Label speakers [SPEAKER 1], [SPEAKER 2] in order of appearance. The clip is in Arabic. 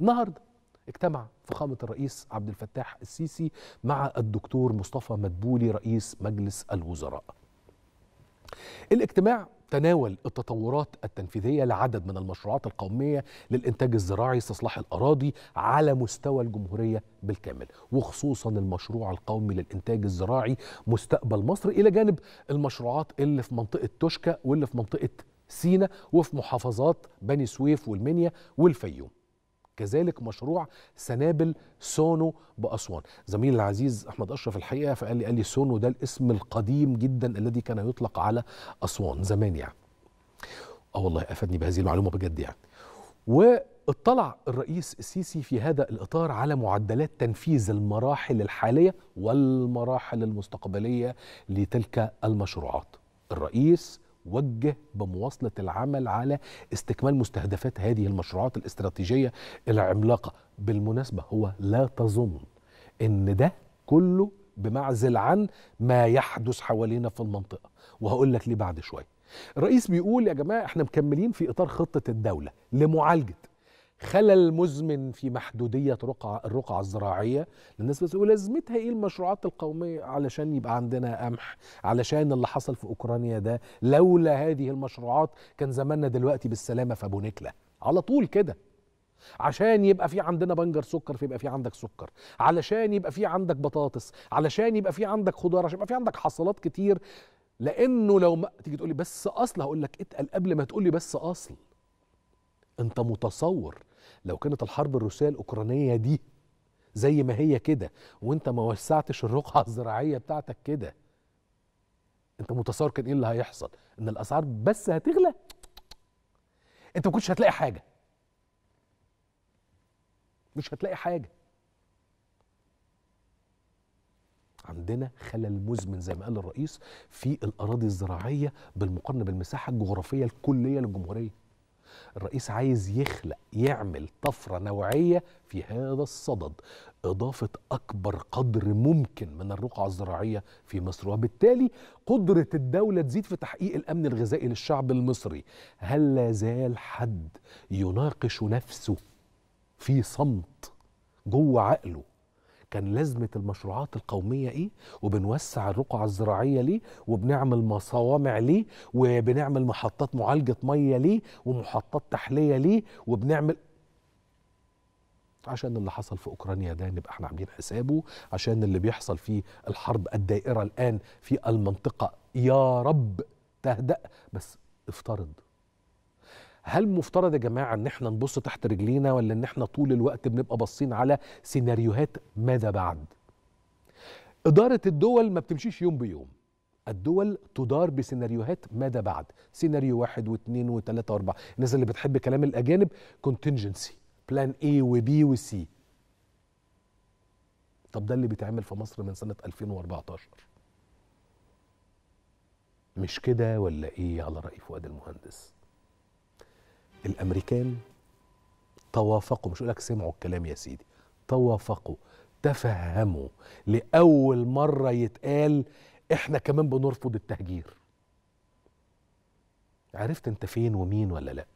[SPEAKER 1] النهارده اجتمع فخامة الرئيس عبد الفتاح السيسي مع الدكتور مصطفى مدبولي رئيس مجلس الوزراء. الاجتماع تناول التطورات التنفيذية لعدد من المشروعات القومية للإنتاج الزراعي استصلاح الأراضي على مستوى الجمهورية بالكامل وخصوصا المشروع القومي للإنتاج الزراعي مستقبل مصر إلى جانب المشروعات اللي في منطقة توشكا واللي في منطقة سينا وفي محافظات بني سويف والمنيا والفيوم كذلك مشروع سنابل سونو بأسوان. زميلي العزيز أحمد أشرف الحقيقة فقال لي قال لي سونو ده الاسم القديم جدا الذي كان يطلق على أسوان زمان يعني. آه والله أفادني بهذه المعلومة بجد يعني. واطلع الرئيس السيسي في هذا الإطار على معدلات تنفيذ المراحل الحالية والمراحل المستقبلية لتلك المشروعات. الرئيس وجه بمواصلة العمل على استكمال مستهدفات هذه المشروعات الاستراتيجية العملاقة. بالمناسبة هو لا تظن إن ده كله بمعزل عن ما يحدث حوالينا في المنطقة. وهقول لك ليه بعد شوية. الرئيس بيقول يا جماعة إحنا مكملين في إطار خطة الدولة لمعالجة خلل مزمن في محدودية رقعة الرقعة الزراعية للناس بس ولازمتها إيه المشروعات القومية علشان يبقى عندنا قمح؟ علشان اللي حصل في أوكرانيا ده لولا هذه المشروعات كان زماننا دلوقتي بالسلامة في أبو نكلة على طول كده. عشان يبقى في عندنا بنجر سكر فيبقى في عندك سكر. علشان يبقى في عندك بطاطس. علشان يبقى في عندك خضار عشان يبقى في عندك حصلات كتير. لأنه لو ما تيجي تقول لي بس أصل هقول لك اتقل قبل ما تقول لي بس أصل. أنت متصور. لو كانت الحرب الروسية الأوكرانية دي زي ما هي كده وانت ما وسعتش الرقعة الزراعية بتاعتك كده انت متصور كان إيه اللي هيحصل؟ إن الأسعار بس هتغلى؟ انت ما كنتش هتلاقي حاجة. مش هتلاقي حاجة. عندنا خلل مزمن زي ما قال الرئيس في الأراضي الزراعية بالمقارنة بالمساحة الجغرافية الكلية للجمهورية. الرئيس عايز يخلق يعمل طفرة نوعية في هذا الصدد إضافة أكبر قدر ممكن من الرقعة الزراعية في مصر. وبالتالي قدرة الدولة تزيد في تحقيق الأمن الغذائي للشعب المصري. هل لا زال حد يناقش نفسه في صمت جوه عقله كان لازمة المشروعات القومية إيه؟ وبنوسع الرقعة الزراعية ليه؟ وبنعمل مصوامع ليه؟ وبنعمل محطات معالجة مية ليه؟ ومحطات تحلية ليه؟ وبنعمل عشان اللي حصل في أوكرانيا ده نبقى إحنا عاملين حسابه عشان اللي بيحصل في الحرب الدائرة الآن في المنطقة. يا رب تهدأ. بس افترض هل مفترض يا جماعة إن إحنا نبص تحت رجلينا ولا إن إحنا طول الوقت بنبقى باصين على سيناريوهات ماذا بعد؟ إدارة الدول ما بتمشيش يوم بيوم. الدول تدار بسيناريوهات ماذا بعد؟ سيناريو واحد واثنين وثلاثة وأربعة. الناس اللي بتحب كلام الأجانب contingency بلان A وبي وسي طب ده اللي بيتعمل في مصر من سنة 2014 مش كده ولا إيه على رأي فؤاد المهندس؟ الأمريكان توافقوا مش لك سمعوا الكلام يا سيدي توافقوا تفهموا لأول مرة يتقال إحنا كمان بنرفض التهجير. عرفت أنت فين ومين ولا لأ؟